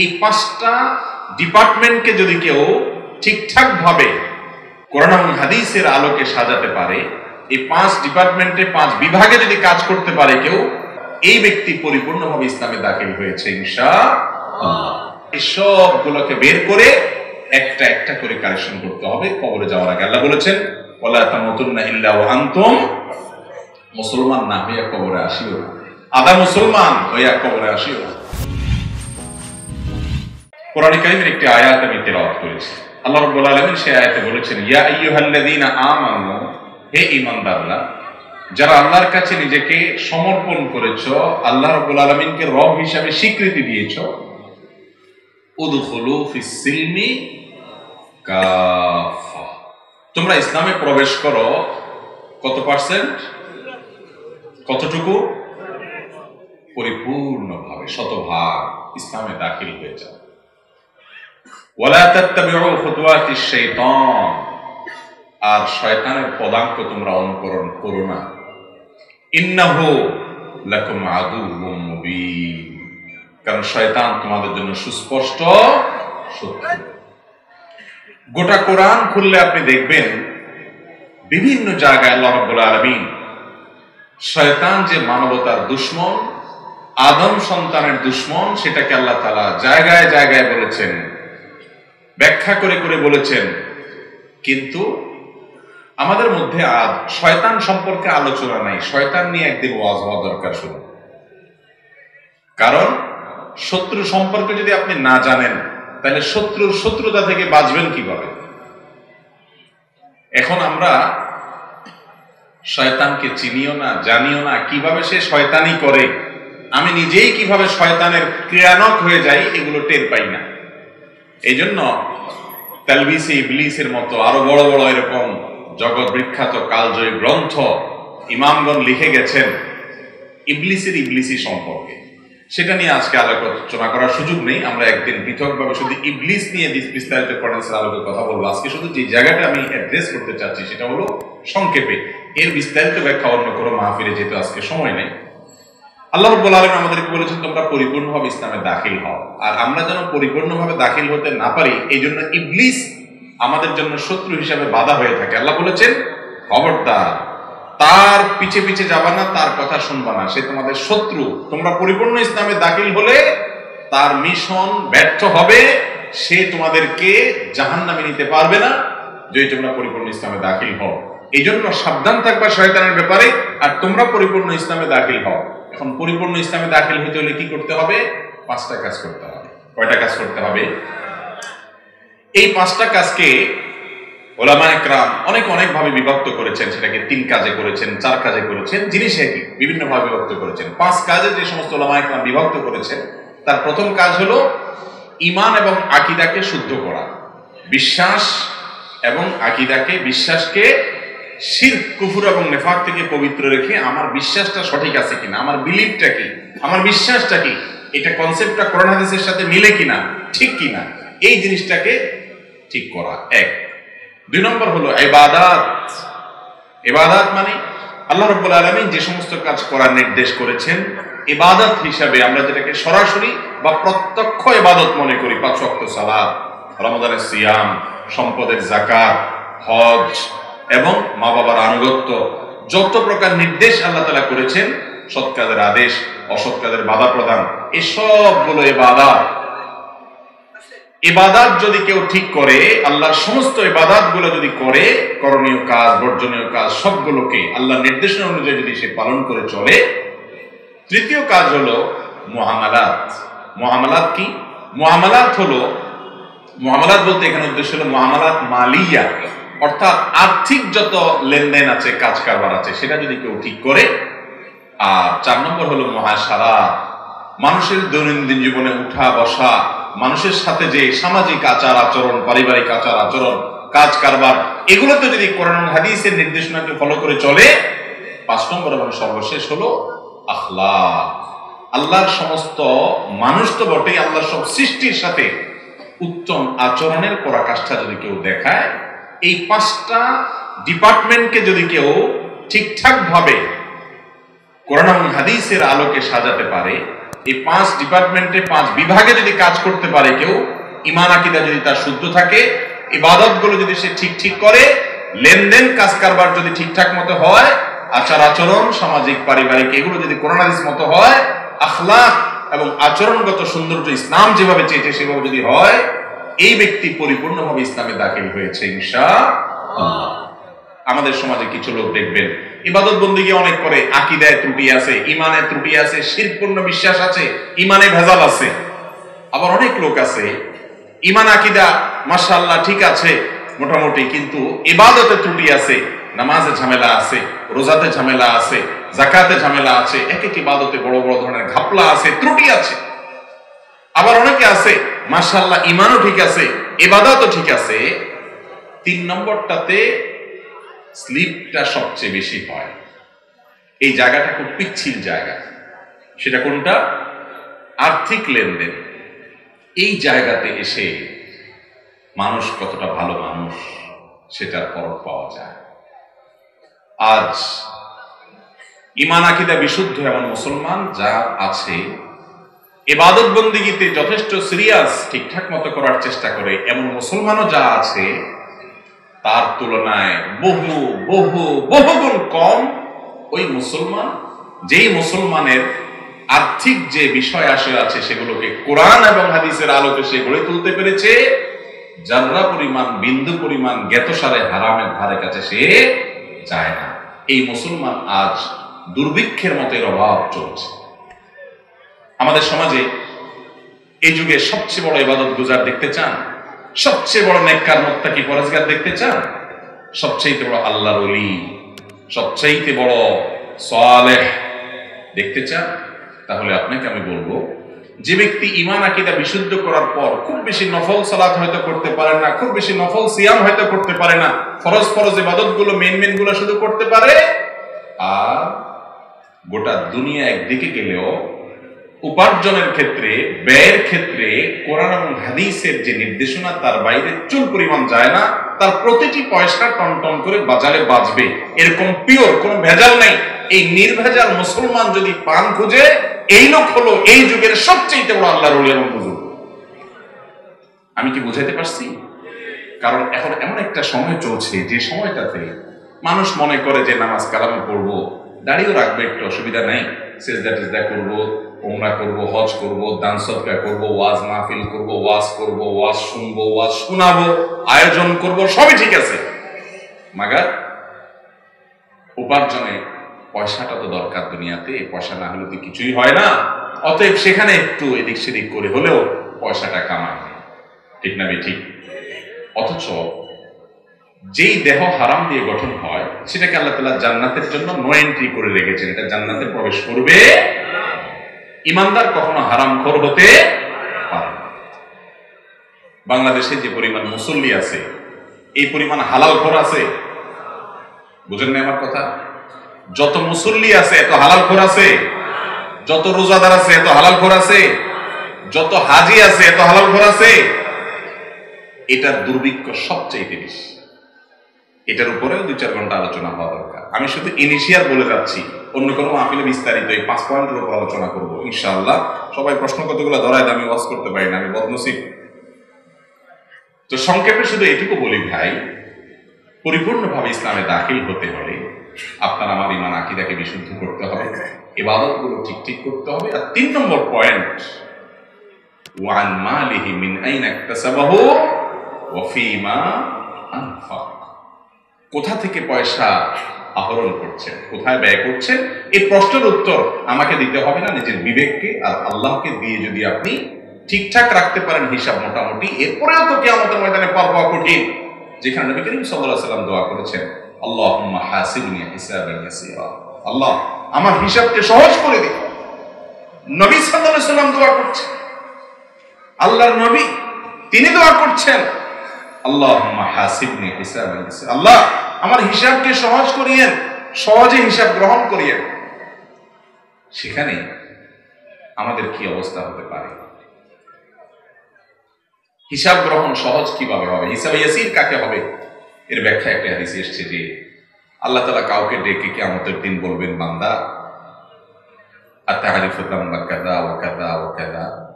এই পাঁচটা ডিপার্টমেন্টকে যদি কেউ ঠিকঠাক ভাবে কোরআন এবং হাদিসের আলোকে সাজাতে পারে, এই পাঁচ ডিপার্টমেন্টে, পাঁচ বিভাগে যদি কাজ করতে পারে কেউ, এই ব্যক্তি পরিপূর্ণভাবে ইসলামে দাখিল হয়েছে ইনশা এই সবগুলোকে বের করে একটা একটা করে কারেকশন করতে হবে, কবরে যাওয়ার আগে। আল্লাহ বলেছেন বলা ওলা তামুতুন্না ইল্লা ওয়া আনতুম মুসলমান না হইয়া কবরে আসিও আদা মুসলমান হইয়া কবরে আসিও না। কোরআন কারিমের একটি আয়াত আমি তেলাওয়াত করেছি। আল্লাহ রাব্বুল আলামিন সেই আয়াতে বলেছেন, ইয়া আইয়ুহাল্লাযীনা আমানু হে ঈমানদাররা, যারা আল্লাহর কাছে নিজেকে সমর্পণ করেছ, আল্লাহ রাব্বুল আলামিনকে রব হিসাবে স্বীকৃতি দিয়েছ, উদখুলু ফিস সিলমি কাফা। তোমরা ইসলামে প্রবেশ করো, কত পার্সেন্ট? কতটুকু? পরিপূর্ণভাবে, শতভাগ ইসলামে দাখিল হয়ে যাও। আর শয়তানের পদাঙ্ক তোমরা অনুকরণ করো না। কারণ শয়তান তোমাদের জন্য সুস্পষ্ট শত্রু গোটা কোরআন খুললে আপনি দেখবেন, বিভিন্ন জায়গায় আল্লাহ রাব্বুল আলামিন শয়তান যে মানবতার দুশ্মন, আদম সন্তানের দুশ্মন, সেটাকে আল্লাহ তালা জায়গায় জায়গায় বলেছেন। ব্যাখ্যা করে করে বলেছেন, কিন্তু আমাদের মধ্যে আজ শয়তান সম্পর্কে আলোচনা নাই। শয়তান নিয়ে একদিন ওয়াজ হওয়া দরকার শুধু। কারণ শত্রু সম্পর্কে যদি আপনি না জানেন, তাহলে শত্রুর শত্রুতা থেকে বাঁচবেন কীভাবে? এখন আমরা শয়তানকে চিনিও না, জানিও না কীভাবে সে শয়তানি করে। আমি নিজেই কীভাবে শয়তানের ক্রিয়ানক হয়ে যাই, এগুলো টের পাই না। এই জন্য ইবলিসের মতো আরও বড় বড় এরকম জগৎ বিখ্যাত কালজয়ী গ্রন্থ ইমামগণ লিখে গেছেন ইবলিসের ইবলিসি সম্পর্কে। সেটা নিয়ে আজকে আলোচনা করার সুযোগ নেই। আমরা একদিন পৃথকভাবে শুধু ইবলিস নিয়ে বিস্তারিত করেন্সের আলোকে কথা বলব। আজকে শুধু যে জায়গাটা আমি অ্যাড্রেস করতে চাচ্ছি, সেটা হলো সংক্ষেপে। এর বিস্তারিত ব্যাখ্যা অন্য কোনো মাহফিলে যেহেতু আজকে সময় নেই আল্লাহ রব্বুল আলম আমাদেরকে বলেছেন, তোমরা পরিপূর্ণভাবে ইসলামে দাখিল হও। আর আমরা যেন পরিপূর্ণভাবে দাখিল হতে না পারি, এই জন্য ইবলিস আমাদের জন্য শত্রু হিসাবে বাধা হয়ে থাকে। আল্লাহ বলেছেন, খবরদার, তার পিছে পিছে যাবা না, তার কথা শুনবা না। সে তোমাদের শত্রু। তোমরা পরিপূর্ণ ইসলামে দাখিল হলে তার মিশন ব্যর্থ হবে। সে তোমাদেরকে জাহান নামে নিতে পারবে না, যদি তোমরা পরিপূর্ণ ইসলামে দাখিল হও। এই জন্য সাবধান থাকবা শয়তানের ব্যাপারে, আর তোমরা পরিপূর্ণ ইসলামে দাখিল হও। এখন পরিপূর্ণ ইসলামে দাখিল হইতে হলে কি করতে হবে? পাঁচটা কাজ করতে হবে। কয়টা কাজ করতে হবে? এই পাঁচটা কাজকে ওলামা একরাম অনেক অনেক ভাবে বিভক্ত করেছেন। সেটাকে তিন কাজে করেছেন, চার কাজে করেছেন, জিনিস একই বিভিন্ন ভাবে বিভক্ত করেছেন। পাঁচ কাজে যে সমস্ত ওলামা একরাম বিভক্ত করেছেন, তার প্রথম কাজ হলো ইমান এবং আকিদাকে শুদ্ধ করা। বিশ্বাস এবং আকিদাকে, বিশ্বাসকে শির, কুফুর এবং নেফাক থেকে পবিত্র রেখে আমার বিশ্বাসটা সঠিক আছে কিনা? আমার বিলিফটা কি? আমার বিশ্বাসটা কি? এটা কনসেপ্টটা কোরআন হাদিসের সাথে মিলে কিনা? ঠিক কিনা? এই জিনিসটাকে ঠিক করা এক। দুই নম্বর হলো এবাদাত এবাদাত মানে আল্লাহ রব্বুল আলমিন যে সমস্ত কাজ করার নির্দেশ করেছেন এবাদত হিসাবে আমরা যেটাকে সরাসরি বা প্রত্যক্ষ এবাদত মনে করি, পাঁচ অক্ট সালাদ রমদানের সিয়াম, সম্পদের জাকাত হজ এবং মা বাবার আনুগত্য। যত প্রকার নির্দেশ আল্লাহ তালা করেছেন, সৎ কাজের আদেশ, অসৎ কাজের বাধা প্রদান, এসবগুলো এবাদাত ইবাদাত যদি কেউ ঠিক করে, আল্লাহর সমস্ত ইবাদাতগুলো যদি করে, করণীয় কাজ, বর্জনীয় কাজ, সবগুলোকে আল্লাহর নির্দেশনা অনুযায়ী যদি সে পালন করে চলে, তৃতীয় কাজ হলো মহামালাত। মহামালাত কি? মহামালাত হলো, মহামালাত বলতে এখানে উদ্দেশ্য হলো মহামালাত মালিয়া। অর্থাৎ আর্থিক যত লেনদেন আছে, কাজ কারবার আছে, সেটা যদি কেউ ঠিক করে, আর চার নম্বর হলো মহাসারা, মানুষের দৈনন্দিন জীবনে উঠা বসা, মানুষের সাথে যে সামাজিক আচার আচরণ, পারিবারিক আচার আচরণ, কাজ কারবার, এগুলোতে যদি কোরআন হাদিসের নির্দেশনাকে ফলো করে চলে, পাঁচ নম্বর এবং সর্বশেষ হলো আখলা আল্লাহর সমস্ত মানুষ তো বটেই, আল্লাহর সব সৃষ্টির সাথে উত্তম আচরণের পরাকাষ্ঠা যদি কেউ দেখায় এই পাঁচটা ডিপার্টমেন্টকে যদি কেউ ঠিকঠাক ভাবে কোরআন এবং হাদিসের আলোকে সাজাতে পারে, এই পাঁচ ডিপার্টমেন্টে পাঁচ বিভাগে যদি কাজ করতে পারে কেউ, ইমান আকিদা যদি তার শুদ্ধ থাকে ইবাদতগুলো যদি সে ঠিক ঠিক করে, লেনদেন কাজ কারবার যদি ঠিকঠাক মতো হয়, আচার আচরণ, সামাজিক, পারিবারিক, এগুলো যদি করোনারিস মতো হয় আখলাক এবং আচরণগত সৌন্দর্য ইসলাম যেভাবে চেয়েছে সেভাবে যদি হয় এই ব্যক্তি পরিপূর্ণভাবে ইসলামে দাখিল হয়েছে ইনশা আমাদের সমাজে কিছু লোক দেখবেন, ইবাদত বন্দিকে অনেক করে আকিদায় ত্রুটি আছে ইমানে ত্রুটি আছে, শিরপূর্ণ বিশ্বাস আছে ইমানে ভেজাল আছে। আবার অনেক লোক আছে ইমান আকিদা, মাশাআল্লাহ ঠিক আছে, মোটামুটি, কিন্তু ইবাদতে ত্রুটি আছে, নামাজে ঝামেলা আছে, রোজাতে ঝামেলা আছে জাকাতে ঝামেলা আছে, এক এক ইবাদতে বড় বড় ধরনের ঘাপলা আছে, ত্রুটি আছে। আবার অনেকে আছে, মাশাআল্লাহ ইমানও ঠিক আছে, ইবাদতও ঠিক আছে, তিন নম্বরটাতে স্লিপটা সবচেয়ে বেশি হয়। এই জায়গাটা খুব পিচ্ছিল জায়গা। সেটা কোনটা? আর্থিক লেনদেন। এই জায়গাতে এসে মানুষ কতটা ভালো মানুষ, সেটার পরখ পাওয়া যায়। আজ ইমান আকিদা বিশুদ্ধ এমন মুসলমান যা আছে এবাদত বন্দিগিতে যথেষ্ট সিরিয়াস ঠিকঠাক মতো করার চেষ্টা করে এমন মুসলমানও যা আছে, তার তুলনায় বহু বহু বহুগুণ কম ওই মুসলমান, যেই মুসলমানের আর্থিক যে বিষয় আসে, আছে সেগুলোকে কোরআন এবং হাদিসের আলোকে সে গড়ে তুলতে পেরেছে। যার্রা পরিমাণ, বিন্দু পরিমাণ জ্ঞাতসারে হারামের ধারে কাছে সে যায় না। এই মুসলমান আজ দুর্ভিক্ষের মতো এর অভাব চলছে। আমাদের সমাজে এই যুগে সবচেয়ে বড় ইবাদত গুজার দেখতে চান? সবচেয়ে বড় নেককার মোত্তাকি পরেজগার দেখতে চান? সবচেয়ে বড় আল্লাহর অলি সবচাইতে বড় সালেহ দেখতে চান? তাহলে আপনাকে আমি বলব, যে ব্যক্তি ইমান আকিদা বিশুদ্ধ করার পর খুব বেশি নফল সালাত হয়তো করতে পারে না, খুব বেশি নফল সিয়াম হয়তো করতে পারে না, ফরজ ফরজ ইবাদতগুলো মেন মেনগুলো শুধু করতে পারে, আর গোটা দুনিয়া একদিকে গেলেও উপার্জনের ক্ষেত্রে, ব্যয়ের ক্ষেত্রে কোরআন এবং হাদিসের যে নির্দেশনা, তার বাইরে চুল পরিমাণ যায় না, তার প্রতিটি পয়সা টন করে বাজারে বাজবে। এরকম পিওর কোনো ভেজাল নেই। এই নির্ভেজাল মুসলমান যদি পান খুঁজে, এই লোক হলো এই যুগের সবচেয়ে বড় আল্লাহর এবং বুজুর্গ আমি কি বুঝাইতে পারছি? কারণ এখন এমন একটা সময় চলছে, যে সময়টাতে মানুষ মনে করে যে নামাজ কালামে পড়ব, দাঁড়িয়েও রাখবে, একটু অসুবিধা নেই। সেজদা টেজদা করব ওমরা করব, হজ করব, দান সদকা করব, ওয়াজ মাহফিল করব, ওয়াজ করব, ওয়াজ শুনব, ওয়াজ শোনাবো, আয়োজন করব, সবই ঠিক আছে। মাগার, উপার্জনে পয়সাটা তো দরকার দুনিয়াতে, পয়সা না হলে তো কিছুই হয় না। অতএব সেখানে একটু এদিক সেদিক করে হলেও পয়সাটা কামায় ঠিক না ঠিক অথচ যেই দেহ হারাম দিয়ে গঠন হয়, সেটাকে আল্লাহ তালা জান্নাতের জন্য নো এন্ট্রি করে রেখেছেন। এটা জান্নাতে প্রবেশ করবে ইমানদার কখনো হারাম খোর হতে পারে বাংলাদেশে যে পরিমাণ মুসল্লি আছে, এই পরিমাণ হালাল খোর আছে? বুঝেন না আমার কথা? যত মুসল্লি আছে, এত হালাল খোর আছে? যত রোজাদার আছে, এত হালাল খোর আছে? যত হাজি আছে, এত হালাল খোর আছে? এটার দুর্ভিক্ষ সবচেয়ে বেশি। এটার উপরেও দুই চার ঘণ্টা আলোচনা হওয়া দরকার। আমি শুধু ইনিশিয়াল বলে যাচ্ছি। অন্য কোনো মাহফিলে বিস্তারিত এই পাঁচ পয়েন্টের উপর আলোচনা করব, ইনশাআল্লাহ। সবাই প্রশ্ন কতগুলো ধরায় আমি ওয়াজ করতে পারি না, আমি বদনসিব। তো সংক্ষেপে শুধু এটুকু বলি ভাই, পরিপূর্ণভাবে ইসলামে দাখিল হতে হলে আপনার আমার ইমান আকিদাকে বিশুদ্ধ করতে হবে এবাদতগুলো ঠিক ঠিক করতে হবে। আর তিন নম্বর পয়েন্ট, ওয়ান মালিহি মিন আইন একতাসাবাহু ওয়া ফীমা আনফাক। কোথা থেকে পয়সা আহরণ করছেন কোথায় ব্যয় করছেন এই প্রশ্নের উত্তর আমাকে দিতে হবে না, নিজের বিবেককে আর আল্লাহকে দিয়ে যদি আপনি ঠিকঠাক রাখতে পারেন হিসাব মোটামুটি, এরপরেও তো কেয়ামতের ময়দানে পাওয়া কঠিন। যেখানে নবী করিম সাল্লাল্লাহু সাল্লাম দোয়া করেছেন, আল্লাহুম্মা হাসিবনি হিসাবান ইয়াসীরা। আল্লাহ, আমার হিসাবকে সহজ করে দিন। নবী সাল্লাল্লাহু সাল্লাম দোয়া করছেন। আল্লাহর নবী, তিনি দোয়া করছেন। আল্লাহুম্মা হাসিবনি ইয়াসীরা আল্লাহ, আমার হিসাবকে সহজ করিয়েন, সহজে হিসাব গ্রহণ করিয়েন। সেখানে আমাদের কি অবস্থা হতে পারে? হিসাব গ্রহণ সহজ কীভাবে হবে? হিসাবে ইয়াসির কাকে হবে? এর ব্যাখ্যা একটা হাদিসে এসছে যে, আল্লাহ তালা কাউকে ডেকে কেমতের দিন বলবেন, বান্দা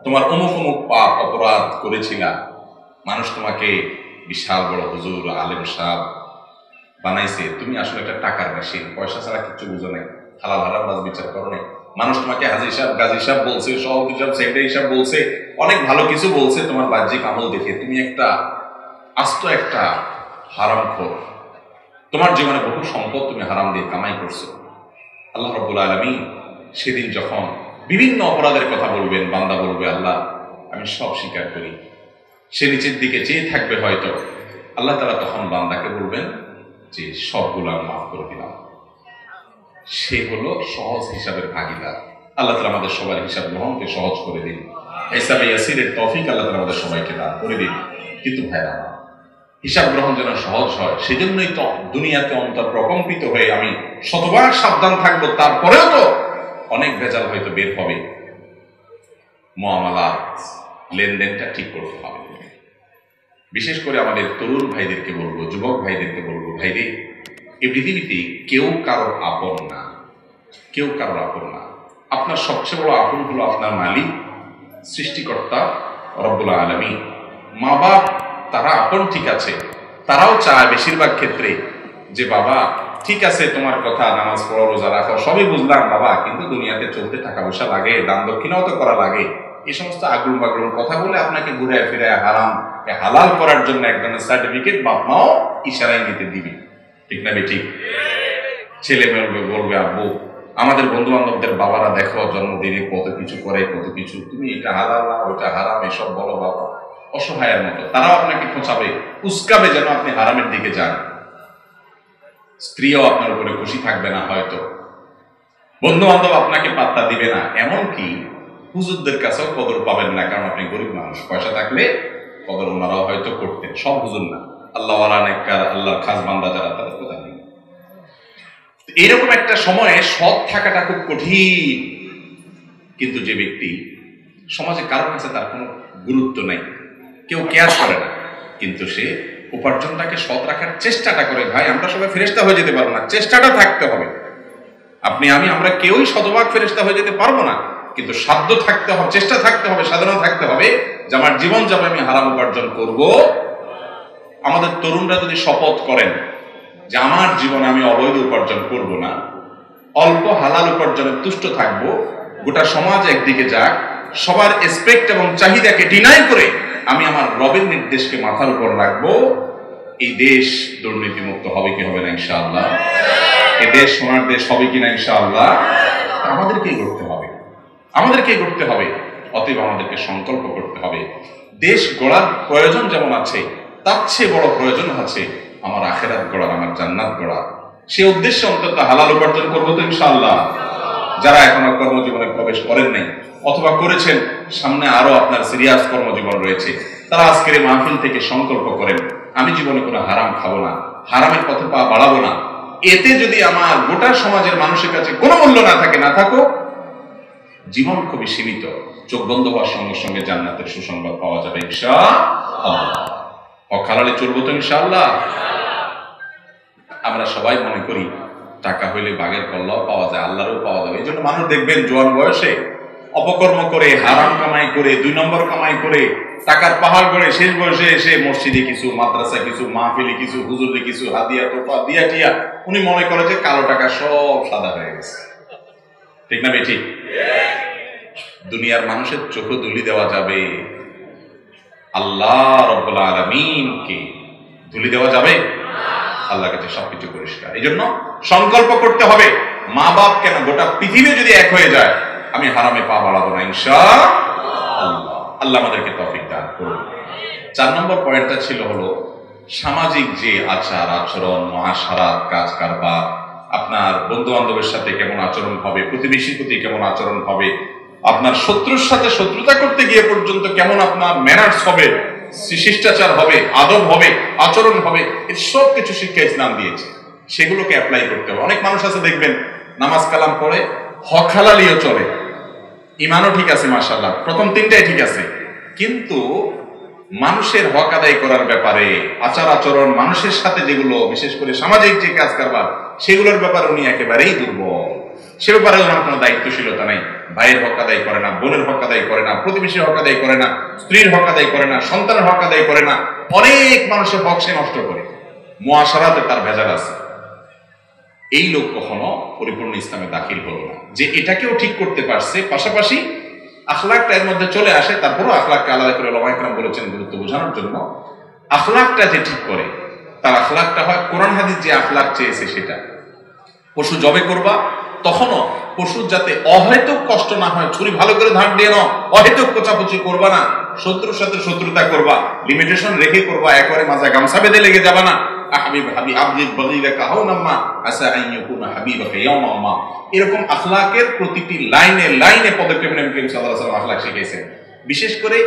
তোমার অমুক অমুক পাপ অপরাধ করেছিলা, মানুষ তোমাকে বিশাল বড় হুজুর, আলেম সাহেব বানাইছে। তুমি আসলে একটা টাকার মেশিন পয়সা ছাড়া কিচ্ছু বুঝো নাই। হালাল হারাম বাজ বিচার করো নাই। মানুষ তোমাকে হাজি সাহেব, গাজী সাহেব বলছে সভাপতি সাহেব সেক্রেটারি সাহেব বলছে, অনেক ভালো কিছু বলছে তোমার বাহ্যিক আমল দেখে। তুমি একটা আস্ত একটা হারামখোর। তোমার জীবনে বহু সম্পদ তুমি হারাম দিয়ে কামাই করছ। আল্লাহ রব্বুল আলমী সেদিন যখন বিভিন্ন অপরাধের কথা বলবেন, বান্দা বলবে, আল্লাহ, আমি সব স্বীকার করি। সে নিচের দিকে চেয়ে থাকবে হয়তো। আল্লাহ তালা তখন বান্দাকে বলবেন যে, সবগুলো আমি মাফ করে দিলাম। সে হলো সহজ হিসাবের ভাগিদার। আল্লাহ তালা আমাদের সবার হিসাব গ্রহণকে সহজ করে দিন। হিসাবে ইয়াসিরের তফিক আল্লাহ তালা আমাদের সবাইকে দান করে দিন। কিন্তু ভাইরা, হিসাব গ্রহণ যেন সহজ হয়, সেজন্যই তো দুনিয়াতে অন্তর প্রকম্পিত হয়ে আমি শতবার সাবধান থাকব। তারপরেও তো অনেক ভেজাল হয়তো বের হবে। মহামালাত লেনদেনটা ঠিক করতে হবে। বিশেষ করে আমাদের তরুণ ভাইদেরকে বলব, যুবক ভাইদেরকে বলব, ভাইরে, এই পৃথিবীতে কেউ কারোর আপন না। কেউ কারোর আপন না। আপনার সবচেয়ে বড় আপন হলো আপনার মালিক, সৃষ্টিকর্তা রব্বুল আলমী মা বাপ, তারা আপন ঠিক আছে, তারাও চায় বেশিরভাগ ক্ষেত্রে যে, বাবা, ঠিক আছে, তোমার কথা, নামাজ পড়ো, রোজা রাখো, সবই বুঝলাম, বাবা, কিন্তু দুনিয়াতে চলতে টাকা পয়সা লাগে, দান দক্ষিণাও তো করা লাগে। এই সমস্ত আগ্রুম বাগ্রুম কথা বলে আপনাকে ঘুরে ফিরে হারাম হালাল করার জন্য এক ধরনের সার্টিফিকেট বাপ মাও ইশারাই নিতে দিবে। ঠিক না ঠিক ছেলে বলবে বলবে, আব্বু, আমাদের বন্ধু বান্ধবদের বাবারা দেখো, জন্মদিনে কত কিছু করে, কত কিছু, তুমি এটা হালাল না, ওইটা হারাম, এসব বলো বাবা। অসহায়ের মতো, তারাও আপনাকে খোঁচাবে, উস্কাবে যেন আপনি হারামের দিকে যান। স্ত্রীও আপনার উপরে খুশি থাকবে না হয়তো। বন্ধু বান্ধব আপনাকে পাত্তা দিবে না এমন কি হুজুরদের কাছেও কদর পাবেন না, কারণ আপনি গরিব মানুষ। পয়সা থাকলে কদর ওনারাও হয়তো করতেন, সব হুজুর না। আল্লাহ নেককার, আল্লাহর খাস বান্দা যারা, তাদের কথা নেই? এরকম একটা সময়ে সৎ থাকাটা খুব কঠিন। কিন্তু যে ব্যক্তি সমাজে কারোর কাছে তার কোনো গুরুত্ব নাই, কেউ কেয়ার করে না, কিন্তু সে উপার্জনটাকে সৎ রাখার চেষ্টাটা করে, ভাই, আমরা সবাই ফেরেস্তা হয়ে যেতে পারব না, চেষ্টাটা থাকতে হবে। আপনি, আমি, আমরা কেউই শতভাগ ফেরেস্তা হয়ে যেতে পারব না। কিন্তু সাধ্য থাকতে হবে, চেষ্টা থাকতে হবে, সাধনা থাকতে হবে যে আমার জীবন যাবে আমি হারাম উপার্জন করব। আমাদের তরুণরা যদি শপথ করেন যে আমার জীবন আমি অবৈধ উপার্জন করব না, অল্প হালাল উপার্জনে তুষ্ট থাকব, গোটা সমাজ একদিকে যাক, সবার এসপেক্ট এবং চাহিদাকে ডিনাই করে আমি আমার রবের নির্দেশকে মাথার উপর রাখব, এই দেশ দুর্নীতিমুক্ত হবে কি হবে না ইনশাআল্লাহ? এই দেশ সোনার দেশ হবে কিনা ইনশাআল্লাহ? আমাদেরকেই করতে হবে আমাদেরকেই করতে হবে, অতএব আমাদেরকে সংকল্প করতে হবে। দেশ গড়ার প্রয়োজন যেমন আছে, তার চেয়ে বড় প্রয়োজন আছে আমার আখেরাত গড়ার, আমার জান্নাত গড়ার। সে উদ্দেশ্যে অন্তত হালাল উপার্জন করব তো ইনশাআল্লাহ। যারা এখনও কর্মজীবনে প্রবেশ করেন নাই অথবা করেছেন, সামনে আরও আপনার সিরিয়াস কর্মজীবন রয়েছে, তারা আজকের মাহফিল থেকে সংকল্প করেন, আমি জীবনে কোনো হারাম খাব না, হারামের পথে পা বাড়াবো না। এতে যদি আমার গোটা সমাজের মানুষের কাছে কোনো মূল্য না থাকে, না থাকো জীবন খুবই সীমিত। চোখ বন্ধ হওয়ার সঙ্গে সঙ্গে জান্নাতের সুসংবাদ পাওয়া যাবে, ইনশা চলবো তো ইনশাআল্লাহ আমরা সবাই মনে করি, টাকা হইলে বাঘের কল্লাও পাওয়া যায়, আল্লাহরও পাওয়া যাবে। এই জন্য মানুষ দেখবেন, জোয়ান বয়সে অপকর্ম করে, হারাম কামাই করে, দুই নম্বর কামাই করে, টাকার পাহাড় করে শেষ বয়সে এসে মসজিদে কিছু মাদ্রাসা কিছু, মাহফিলে কিছু, হুজুরে কিছু, হাদিয়া, টোপা, দিয়া টিয়া, উনি মনে করে যে কালো টাকা সব সাদা হয়ে গেছে। ঠিক না বেঠিক দুনিয়ার মানুষের চোখ দুলি দেওয়া যাবে। আল্লাহ রব্বুল আলমিনকে ধুলি দেওয়া যাবে? আল্লাহ কাছে সবকিছু পরিষ্কার। এই জন্য সংকল্প করতে হবে মা বাপ কেন গোটা পৃথিবী যদি এক হয়ে যায়, আমি হারামে পা বাড়াবো না ইনশা আল্লাহ আল্লাহ আমাদেরকে তফিক দান করুন। চার নম্বর পয়েন্টটা ছিল হলো, সামাজিক যে আচার, আচরণ, মহাসারাত কাজ কারবার আপনার বন্ধু বান্ধবের সাথে কেমন আচরণ হবে, প্রতিবেশীর প্রতি কেমন আচরণ হবে, আপনার শত্রুর সাথে শত্রুতা করতে গিয়ে পর্যন্ত কেমন আপনার ম্যানার্স হবে শিষ্টাচার হবে, আদব হবে, আচরণ হবে, এর সব কিছু শিক্ষা ইসলাম দিয়েছে। সেগুলোকে অ্যাপ্লাই করতে হবে। অনেক মানুষ আছে, দেখবেন, নামাজ কালাম পড়ে হকালালিও চলে। ইমানও ঠিক আছে মাসাল্লাহ প্রথম তিনটাই ঠিক আছে। কিন্তু মানুষের হক আদায় করার ব্যাপারে আচার আচরণ, মানুষের সাথে যেগুলো, বিশেষ করে সামাজিক যে কাজ কারবার সেগুলোর ব্যাপারে উনি একেবারেই দুর্বল। সে ব্যাপারে ওনার কোনো দায়িত্বশীলতা নাই। ভাইয়ের হক আদায় করে না, বোনের হক আদায় করে না, প্রতিবেশীর হক আদায় করে না, স্ত্রীর হক আদায় করে না, সন্তানের হক আদায় করে না, অনেক মানুষের হক সে নষ্ট করে। মোয়াশারাতে তার ভেজাল আছে। এই লোক কখনো পরিপূর্ণ ইসলামে দাখিল হলো না। যে এটাকেও ঠিক করতে পারছে, পাশাপাশি আখলাকটা এর মধ্যে চলে আসে, তারপরও আখলাককে আলাদা করে লমাইকরাম বলেছেন গুরুত্ব বোঝানোর জন্য। আখলাকটা যে ঠিক করে, তার আখলাকটা হয় কোরআন হাদিস যে আখলাক চেয়েছে সেটা। পশু জবে করবা, তখনও পশুর যাতে অহেতুক কষ্ট না হয়, ছুরি ভালো করে ধার দিয়ে নাও, অহেতুক কোচাপুচি করবা না, শত্রুর সাথে শত্রুতা করবা লিমিটেশন রেখে করবা, একবারে মাজা গামছা বেঁধে লেগে যাবা না। হাবিব হাবি কাহাও নাম্মা আসা এরকম আখলাকের প্রতিটি লাইনে লাইনে পদক্ষেপ আখলাক বিশেষ করে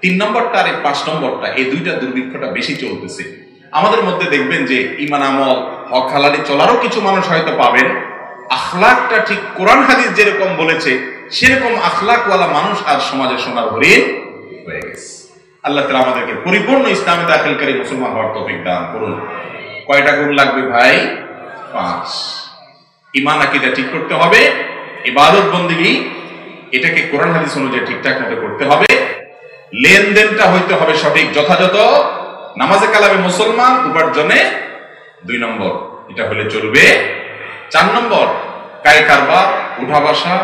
তিন নম্বরটা আর পাঁচ নম্বরটা, এই দুইটা দুর্ভিক্ষটা বেশি চলতেছে। আমাদের মধ্যে দেখবেন যে ইমান আমল, হক চলারও কিছু মানুষ হয়তো পাবেন। আখলাকটা ঠিক কোরআন হাদিস যেরকম বলেছে, সেরকম আখলাকওয়ালা মানুষ আর সমাজে সোনার হরিণ আল্লাহ তালা আমাদেরকে পরিপূর্ণ ইসলামে দাখিলকারী মুসলমান হওয়ার তৌফিক দান করুন। কয়টা গুণ লাগবে ভাই? পাঁচ। ইমান আকিদা ঠিক করতে হবে, ইবাদত বন্দিগি, এটাকে কোরআন হাদিস অনুযায়ী ঠিকঠাক মতো করতে হবে। লেনদেনটা হইতে হবে সঠিক, যথাযথ। নামাজে কালামে মুসলমান উপার্জনে দুই নম্বর, এটা হলে চলবে। চার নম্বর, কায় কারবার, উঠা বসা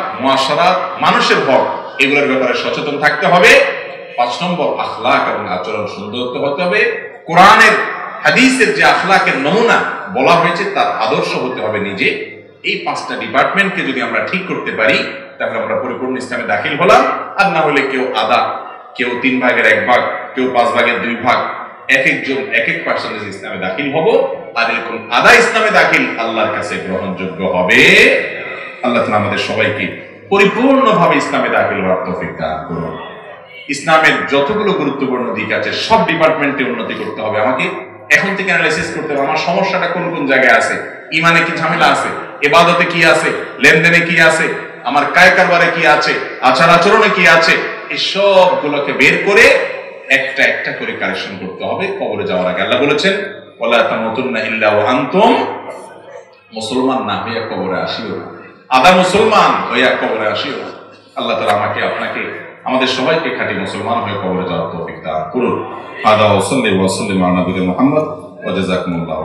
মানুষের হক এগুলোর ব্যাপারে সচেতন থাকতে হবে। পাঁচ নম্বর আখলাক এবং আচরণ সুন্দর হতে হবে। কোরআনের, হাদিসের যে আখলাকের নমুনা বলা হয়েছে, তার আদর্শ হতে হবে নিজে। এই পাঁচটা ডিপার্টমেন্টকে যদি আমরা ঠিক করতে পারি, তাহলে আমরা পরিপূর্ণ ইসলামে দাখিল হলাম। আর না হলে কেউ আদা কেউ তিন ভাগের এক ভাগ, কেউ পাঁচ ভাগের দুই ভাগ এক একজন এক এক পার্সেন্টেজ ইসলামে দাখিল হব। আর এরকম আদা ইসলামে দাখিল আল্লাহর কাছে গ্রহণযোগ্য হবে। আল্লাহ তাআলা আমাদের সবাইকে পরিপূর্ণভাবে ইসলামে দাখিল হওয়ার তৌফিক দান করুন। ইসলামের যতগুলো গুরুত্বপূর্ণ দিক আছে, সব ডিপার্টমেন্টে উন্নতি করতে হবে। আমাকে এখন থেকে অ্যানালাইসিস করতে হবে, আমার সমস্যাটা কোন কোন জায়গায় আছে ইমানে কি ঝামেলা আছে, এবাদতে কি আছে, লেনদেনে কি আছে, আমার কায় কারবারে কি আছে, আচার আচরণে কি আছে, এই সবগুলোকে বের করে একটা একটা করে কারেকশন করতে হবে, কবরে যাওয়ার আগে। আল্লাহ বলেছেন, ওয়ালা তামুতুন্না ইল্লা ওয়া আনতুম মুসলমান না হইয়া কবরে আসিও না। আদা মুসলমান হইয়া কবরে আসিও না। আল্লাহ তাআলা আমাকে আপনাকে আমাদের সবাইকে খাঁটি মুসলমান হয়ে কবরে যাওয়ার তৌফিক দান করুন। আদা ওসলি ওসলি আলা নবিয়িনা মুহাম্মদ ওয়া জাযাকুমুল্লাহু